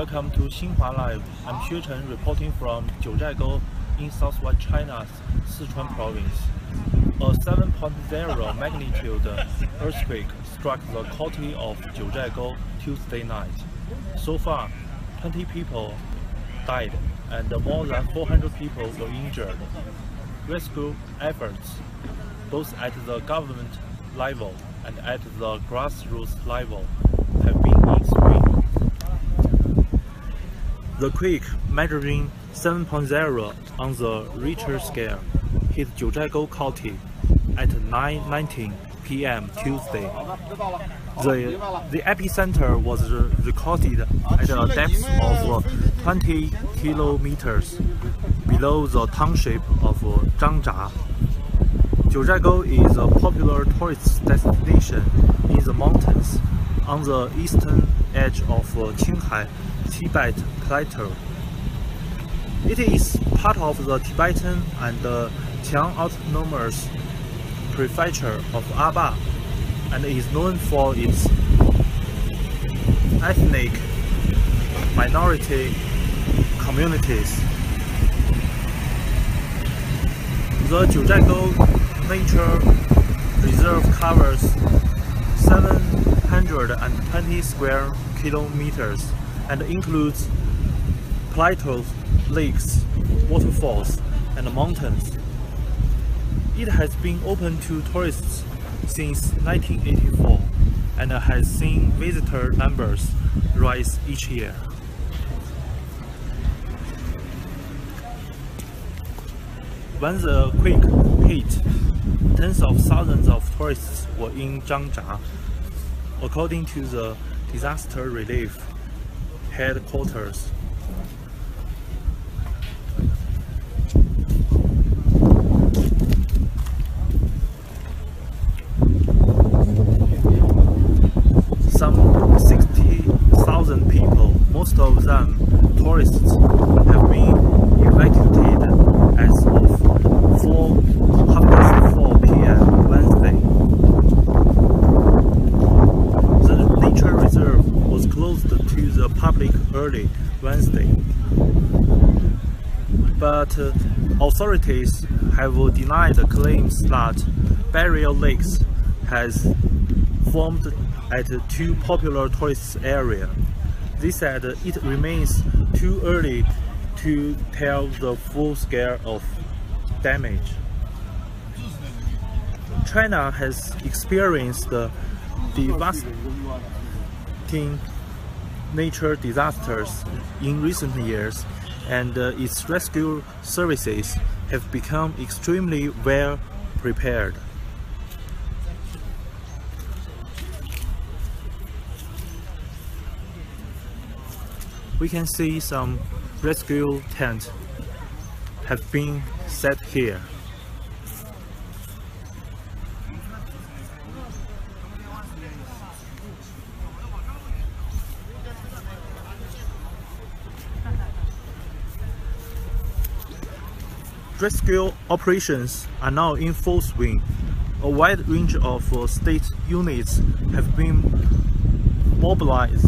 Welcome to Xinhua Live. I'm Xue Chen reporting from Jiuzhaigou in southwest China's Sichuan province. A 7.0 magnitude earthquake struck the county of Jiuzhaigou Tuesday night. So far, 20 people died and more than 400 people were injured. Rescue efforts, both at the government level and at the grassroots level, have been swing. The quake measuring 7.0 on the Richter scale hit Jiuzhaigou County at 9.19 p.m. Tuesday. The, the epicenter was recorded at a depth of 20 kilometers below the township of Zhangzha. Jiuzhaigou is a popular tourist destination in the mountains on the eastern edge of Qinghai Tibet Plateau. It is part of the Tibetan and Qiang Autonomous Prefecture of Aba and is known for its ethnic minority communities. The Jiuzhaigou Nature Reserve covers 720 square kilometers and includes plateaus, lakes, waterfalls, and mountains. It has been open to tourists since 1984 and has seen visitor numbers rise each year. When the quake hit, tens of thousands of tourists were in Zhangzha. According to the disaster relief headquarters, some 60,000 people, most of them tourists, have been evacuated as of 4, half past 4 p.m. Wednesday. The nature reserve was closed to the early Wednesday. But uh, authorities have denied the claims that barrier lakes has formed at two popular tourist areas. They said it remains too early to tell the full scale of damage. China has experienced devastating nature disasters in recent years and uh, its rescue services have become extremely well prepared. we can see some rescue tents have been set here. Rescue operations are now in full swing. A wide range of uh, state units have been mobilized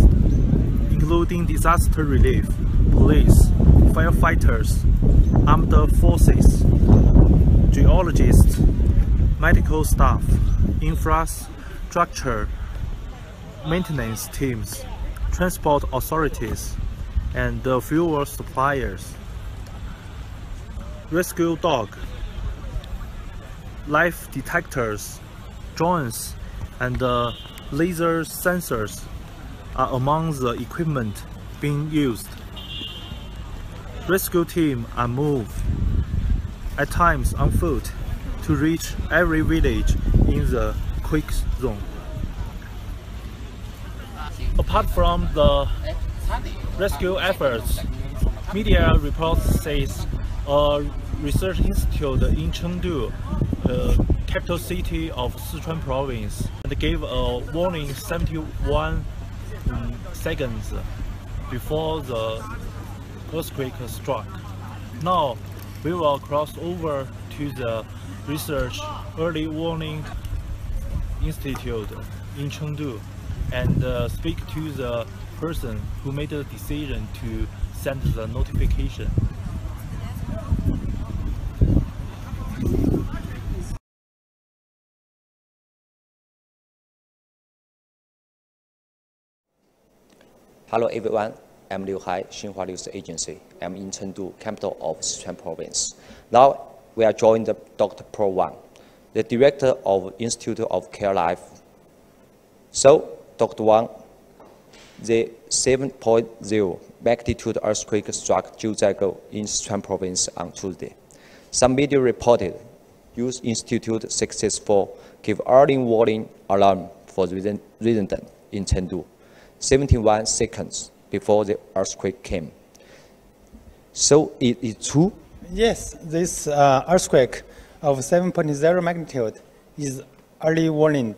including disaster relief, police, firefighters, armed forces, geologists, medical staff, infrastructure maintenance teams, transport authorities, and the fuel suppliers. Rescue dog, life detectors, drones, and uh, laser sensors are among the equipment being used. Rescue teams are moved, at times on foot, to reach every village in the quake zone. Apart from the rescue efforts, media reports says a research institute in Chengdu, capital city of Sichuan province, and gave a warning 71 seconds before the earthquake struck. Now we will cross over to the Research Early Warning Institute in Chengdu and uh, speak to the person who made the decision to send the notification. Hello everyone, I'm Liu Hai, Xinhua News Agency. I'm in Chengdu, capital of Sichuan Province. Now we are joined by Dr. Pro Wang, the director of Institute of Care Life. So, Dr. Wang, the 7.0 magnitude earthquake struck Jiuzhaigou in Sichuan Province on Tuesday. Some media reported Youth Institute successful gave early warning alarm for resident in Chengdu. 71 seconds before the earthquake came. So it is true? Yes, this uh, earthquake of 7.0 magnitude is early warning.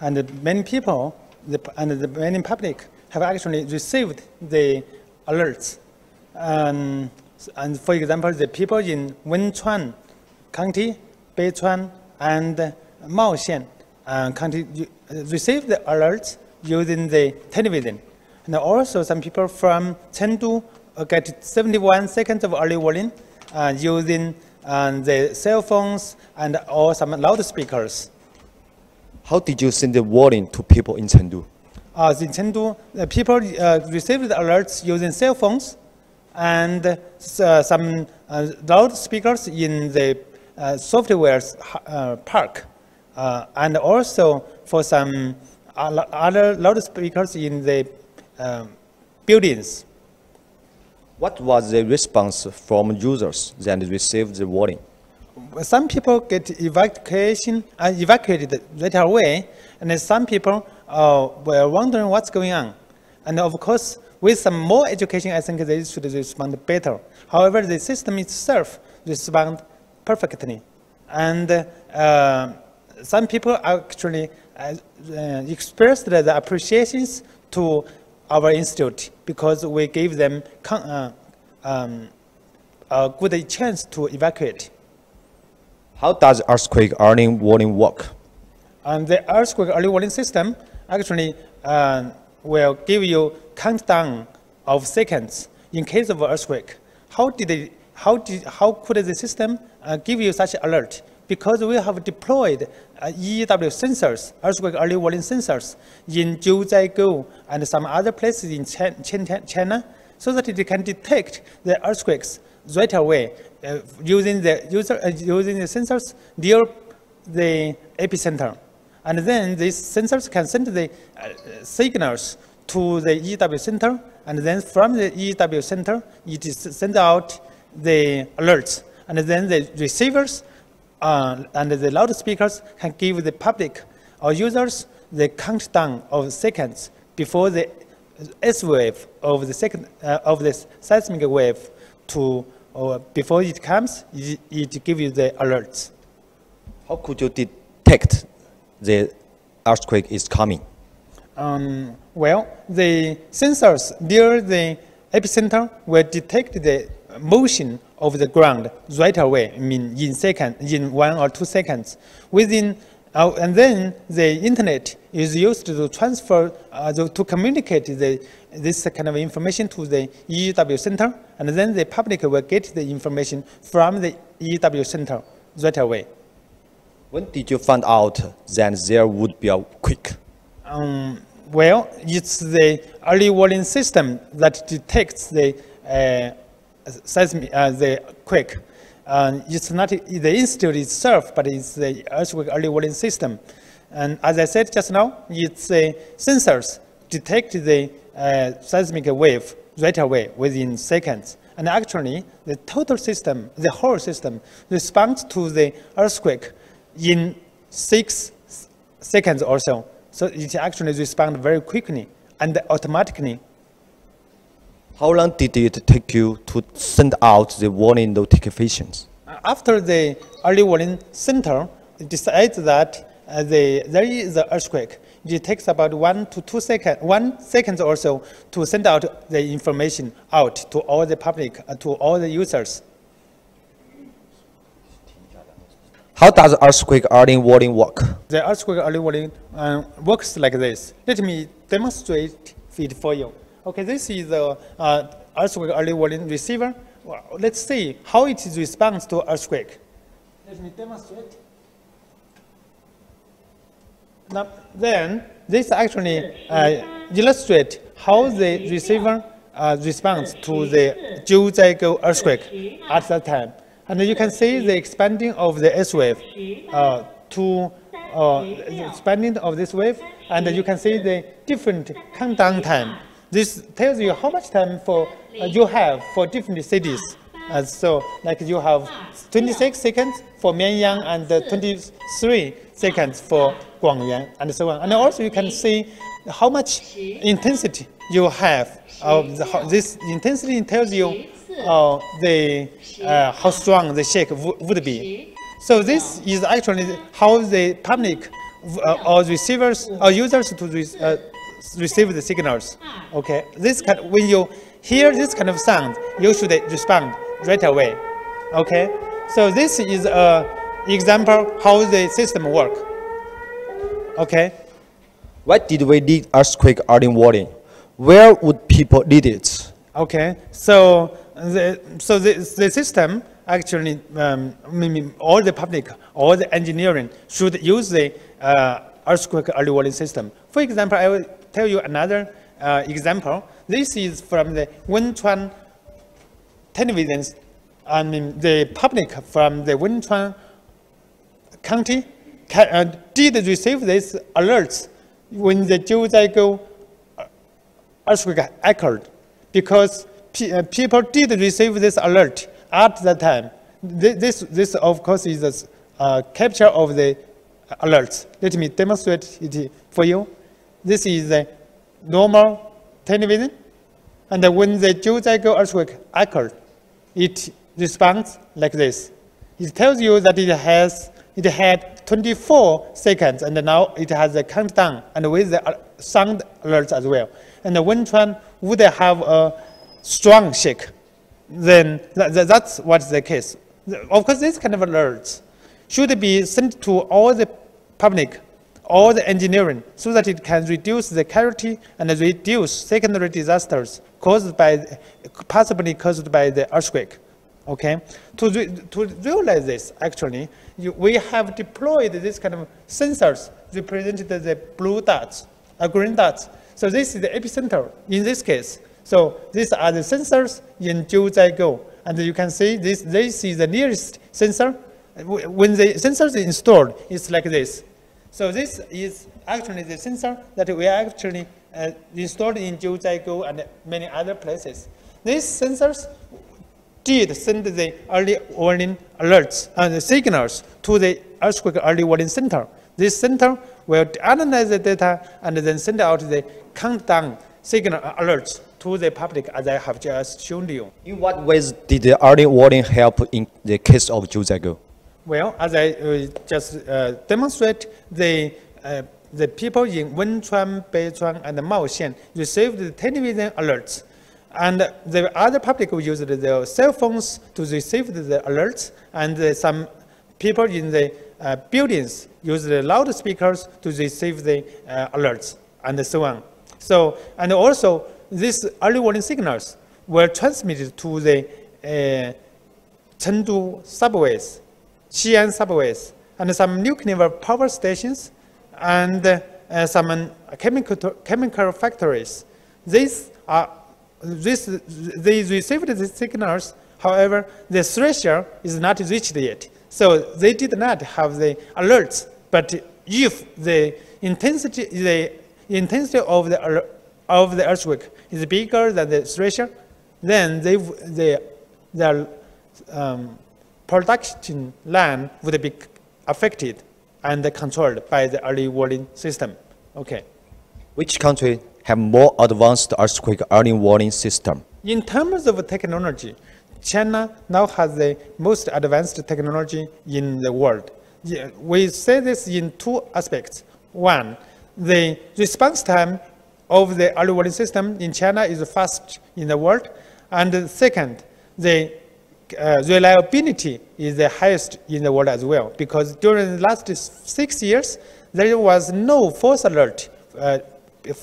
And many people the, and the many public have actually received the alerts. Um, and for example, the people in Wenchuan County, Beichuan, and Maoxian uh, County received the alerts using the television. And also some people from Chengdu uh, get 71 seconds of early warning uh, using uh, the cell phones and or some loudspeakers. How did you send the warning to people in Chengdu? Uh, in Chengdu, uh, people uh, received the alerts using cell phones and uh, some uh, loudspeakers in the uh, software park. and also for some other loudspeakers in the um, buildings. What was the response from users that received the warning? Some people get evacuation, uh, evacuated right away, and some people uh, were wondering what's going on. And of course, with some more education, I think they should respond better. However, the system itself responds perfectly. And uh, some people actually uh, expressed the appreciations to our institute because we gave them uh, um, a good chance to evacuate. How does earthquake early warning work? And the earthquake early warning system actually uh, will give you countdown of seconds in case of earthquake. How did how did how could the system uh, give you such alert? Because we have deployed uh, EEW sensors, earthquake early warning sensors, in Jiuzhaigou and some other places in China, so that it can detect the earthquakes right away uh, using the user uh, using the sensors near the epicenter, and then these sensors can send the uh, signals to the EEW center, and then from the EEW center, it is send out the alerts, and then the receivers uh, and the loudspeakers can give the public or users the countdown of seconds before the S wave of the second uh, of this seismic wave to or before it comes, it, it gives you the alerts. How could you detect the earthquake is coming? Um, well, the sensors near the epicenter will detect the motion of the ground right away, I mean in second, in one or two seconds. Within, uh, and then the internet is used to transfer, uh, to communicate the, this kind of information to the EEW center, and then the public will get the information from the EEW center right away. When did you find out that there would be a quake? Um, well, it's the early warning system that detects the uh, seismic, uh, the quake. It's not the institute itself, but it's the earthquake early warning system. And as I said just now, it's uh, sensors detect the uh, seismic wave right away within seconds. And actually, the total system, the whole system, responds to the earthquake in six seconds or so. So it actually responds very quickly and automatically how long did it take you to send out the warning notifications? After the early warning center decides that uh, the, there is an earthquake, it takes about one to two seconds, one second or so to send out the information out to all the public, uh, to all the users. How does earthquake early warning work? The earthquake early warning uh, works like this. Let me demonstrate it for you. Okay, this is the uh, earthquake early warning receiver. Well, let's see how it responds to earthquake. Let me demonstrate. Now, then, this actually uh, illustrates how the receiver uh, responds to the Jiuzhaigou earthquake at that time. And you can see the expanding of the S wave uh, to uh, expanding of this wave, and you can see the different countdown time. This tells you how much time for uh, you have for different cities. Uh, so, like you have 26 seconds for Mianyang and uh, 23 seconds for Guangyuan, and so on. And also you can see how much intensity you have. Of the, this intensity tells you uh, the, uh, how strong the shake would be. So this is actually how the public uh, or receivers or users to uh, receive the signals. Okay, this kind when you hear this kind of sound, you should respond right away. Okay, so this is a example how the system work. Okay. Why did we need earthquake early warning? Where would people need it? Okay, so the, so the, the system actually, um, all the public, all the engineering should use the uh, earthquake early warning system. For example, I will tell you another uh, example. This is from the Wenchuan television. I mean, the public from the Wenchuan County can, uh, did receive these alerts when the Jiuzhaigou earthquake occurred because uh, people did receive this alert at that time. This, this of course, is a uh, capture of the alerts. Let me demonstrate it for you. This is a normal television, and when the Jiuzhaigou earthquake occurred, it responds like this. It tells you that it has it had 24 seconds, and now it has a countdown, and with the uh, sound alerts as well. And the Wenchuan would have a strong shake, then that, that's what's the case. Of course, this kind of alerts should be sent to all the public, all the engineering, so that it can reduce the casualty and reduce secondary disasters caused by, possibly caused by the earthquake. Okay, to, re to realize this, actually, you, we have deployed this kind of sensors represented the blue dots, uh, green dots. So this is the epicenter in this case. So these are the sensors in Jiuzhaigou. And you can see this, this is the nearest sensor. When the sensor is installed, it's like this. So this is actually the sensor that we actually uh, installed in Jiuzhaigou and many other places. These sensors did send the early warning alerts and the signals to the earthquake early warning center. This center will analyze the data and then send out the countdown signal alerts to the public as I have just shown you. In what ways did the early warning help in the case of Jiuzhaigou? Well, as I uh, just uh, demonstrate, the, uh, the people in Wenchuan, Beichuan, and Maoxian received the television alerts. And the other public used their cell phones to receive the alerts, and some people in the uh, buildings used the loudspeakers to receive the uh, alerts, and so on. So, and also these early warning signals were transmitted to the uh, Chengdu subways, Xi'an subways, and some nuclear power stations, and uh, some chemical, chemical factories. These are this, they received the signals, however, the threshold is not reached yet. So they did not have the alerts, but if the intensity, the intensity of the, of the earthquake is bigger than the threshold, then they, they, their um, production line would be affected and controlled by the early warning system. Okay. Which country have more advanced earthquake early warning system? In terms of technology, China now has the most advanced technology in the world. We say this in two aspects. One, the response time of the early warning system in China is fast in the world. And second, the uh, reliability is the highest in the world as well, because during the last six years, there was no false alert uh,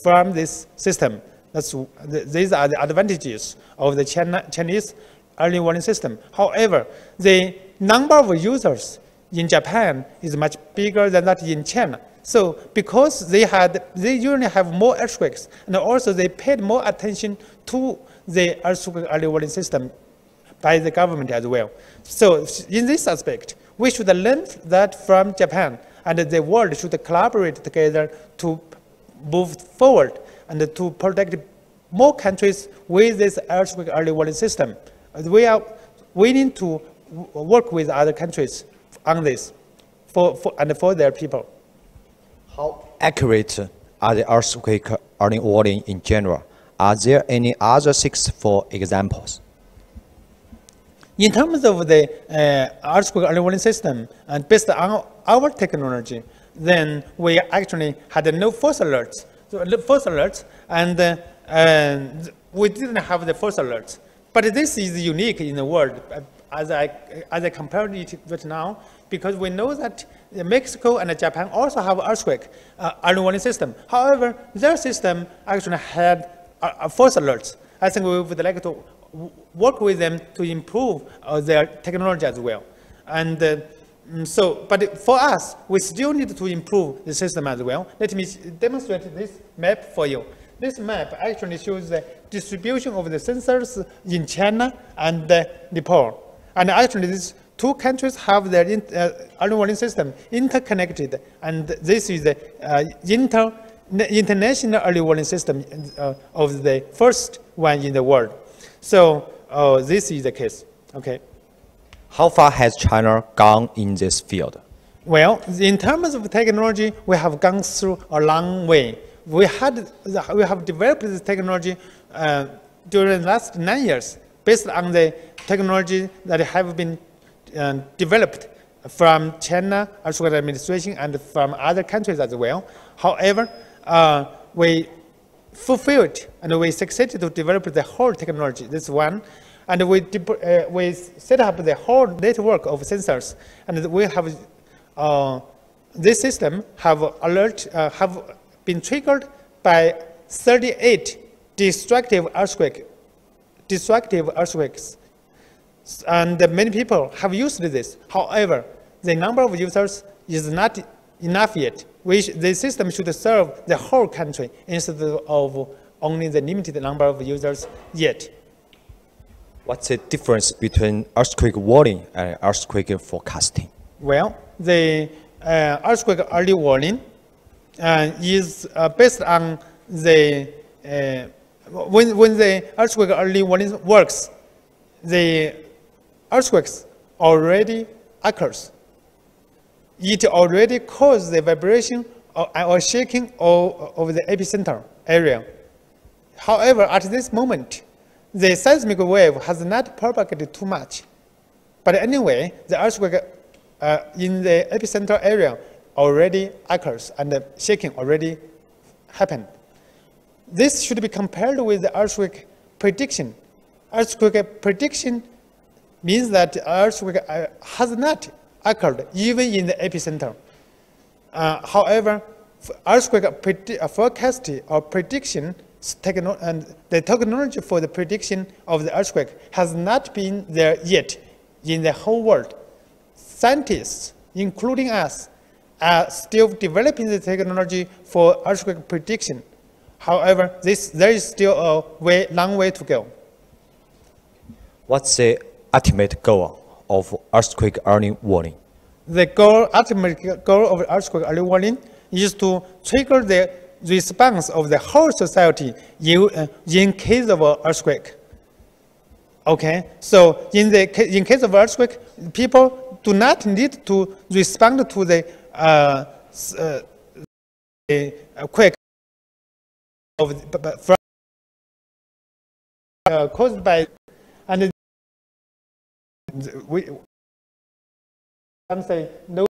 from this system. That's, th- these are the advantages of the China, Chinese early warning system. However, the number of users in Japan is much bigger than that in China. So because they had, they usually have more earthquakes, and also they paid more attention to the earthquake early warning system by the government as well. So in this aspect, we should learn that from Japan, and the world should collaborate together to move forward and to protect more countries with this earthquake early warning system. We are willing to work with other countries on this for, for, and for their people. How accurate are the earthquake early warning in general? Are there any other successful examples? In terms of the uh, earthquake early warning system, and based on our technology, then we actually had no false alerts. So false alerts, and, uh, and we didn't have the false alerts. But this is unique in the world, uh, as I, as I compared it with now, because we know that Mexico and Japan also have earthquake uh, early warning system. However, their system actually had uh, uh, false alerts. I think we would like to work with them to improve uh, their technology as well. And uh, mm, so, but for us, we still need to improve the system as well. Let me demonstrate this map for you. This map actually shows the distribution of the sensors in China and uh, Nepal. And actually, these two countries have their in, uh, early warning system interconnected, and this is the uh, inter, international early warning system uh, of the first one in the world. So uh, this is the case. Okay. How far has China gone in this field? Well, in terms of technology, we have gone through a long way. We had, we have developed this technology uh, during the last nine years based on the technology that have been uh, developed from China Earthquake Administration and from other countries as well. However, uh, we fulfilled and we succeeded to develop the whole technology. This one, and we uh, we set up the whole network of sensors, and we have uh, this system have alert uh, have been triggered by 38 destructive earthquake, destructive earthquakes, and many people have used this. However, the number of users is not enough yet. We sh- the system should serve the whole country instead of only the limited number of users yet. What's the difference between earthquake warning and earthquake forecasting? Well, the uh, earthquake early warning uh, is uh, based on the uh, when, when the earthquake early warning works, the earthquakes already occurs. It already caused the vibration or, shaking of, of the epicenter area. However, at this moment, the seismic wave has not propagated too much. But anyway, the earthquake uh, in the epicenter area already occurs and the shaking already happened. This should be compared with the earthquake prediction. Earthquake prediction means that earthquake uh, has not occurred even in the epicenter. Uh, however, earthquake uh, forecast or prediction and the technology for the prediction of the earthquake has not been there yet in the whole world. Scientists, including us, are still developing the technology for earthquake prediction. However, this, there is still a way, long way to go. What's the ultimate goal of earthquake early warning? The goal, ultimate goal of earthquake early warning is to trigger the response of the whole society in, uh, in case of an earthquake. Okay, so in the in case of earthquake, people do not need to respond to the uh, uh, quake of uh, caused by and we some say no